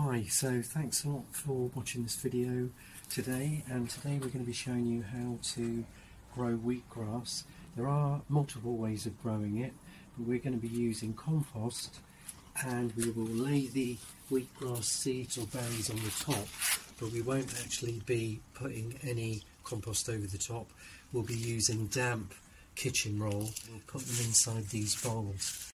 Hi, so thanks a lot for watching this video today and today we're going to be showing you how to grow wheatgrass. There are multiple ways of growing it but we're going to be using compost and we will lay the wheatgrass seeds or berries on the top but we won't actually be putting any compost over the top. We'll be using damp kitchen roll. We'll put them inside these bowls.